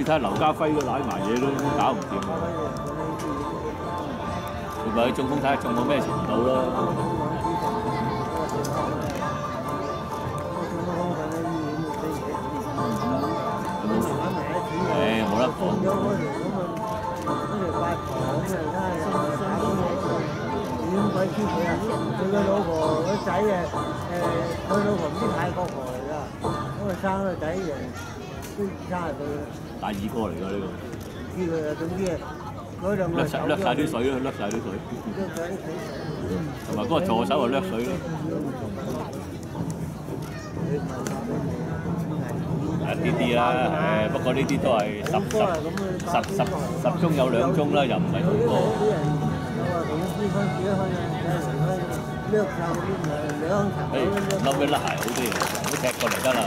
你睇下劉家輝都攋埋嘢都搞唔掂，佢咪去中風睇下中到咩程度咯。誒冇得講。點鬼知佢啊！佢個老婆個仔誒誒，佢老婆唔知泰國過嚟㗎，咁啊生個仔誒三十岁啦，大二哥嚟㗎呢知佢啊，总之啊，嗰两个，个甩晒甩晒啲水咯，甩晒啲水，甩晒啲水。同埋嗰个助手啊甩水咯。诶啲啲啦，诶不过呢啲都系十十十十十宗有两宗啦，又唔系好多。诶，嬲尾甩鞋好啲，唔好踢过嚟得啦。